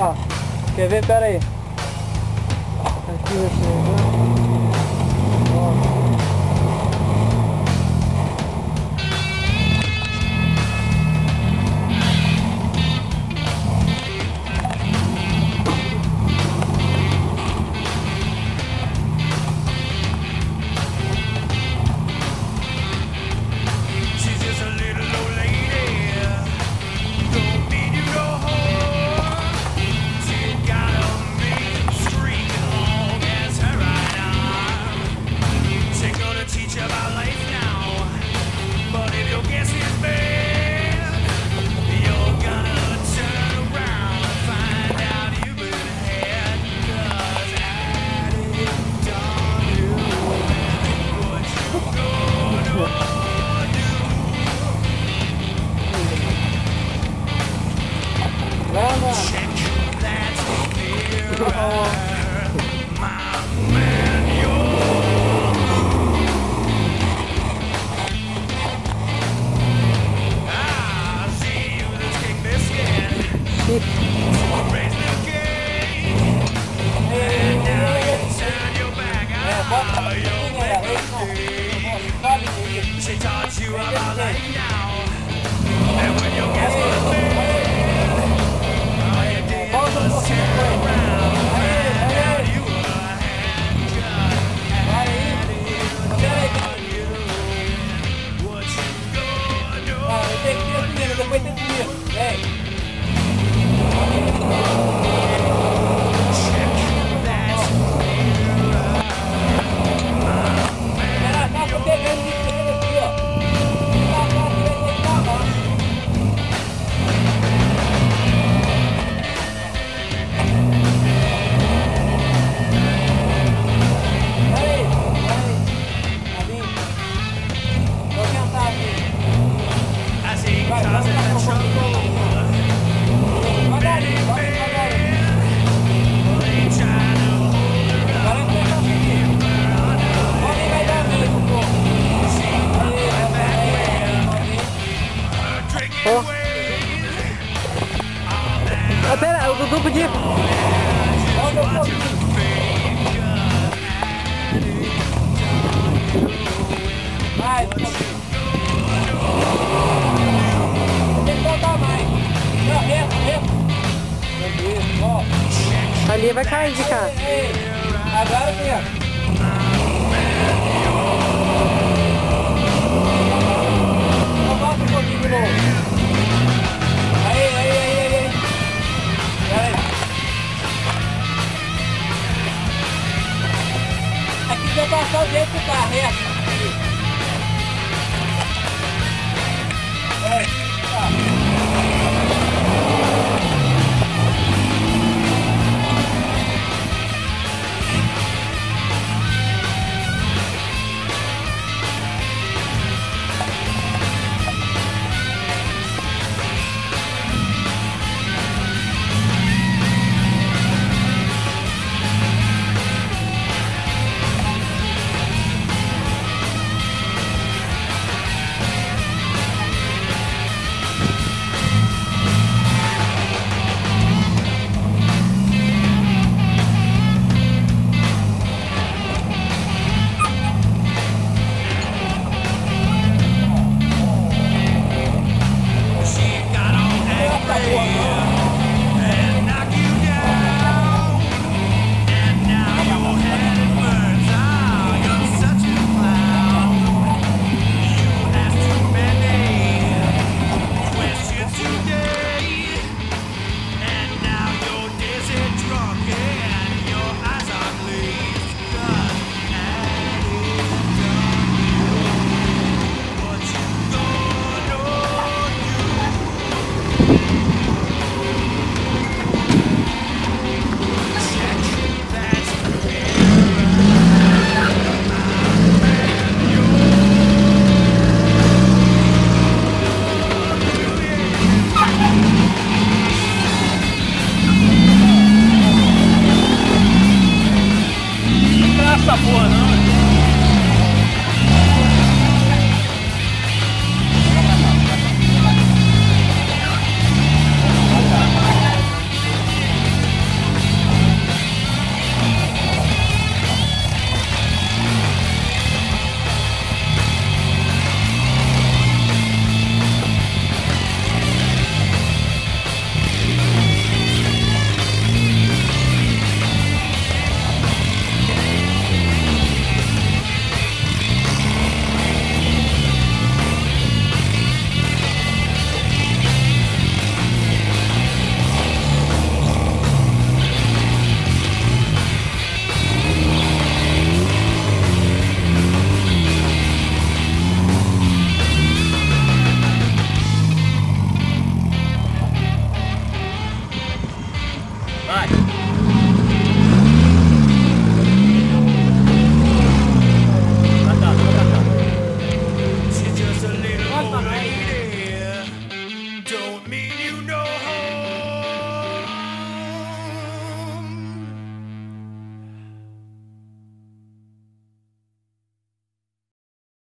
Ó, quer ver? Pera aí. Aqui vai pegar. Oh. Ah, pera, o grupo de... Vai, tem que voltar mais. Não, reto, ó. Ali vai cair de cá. Agora, Pinha. passar o dedo pro carro, reto.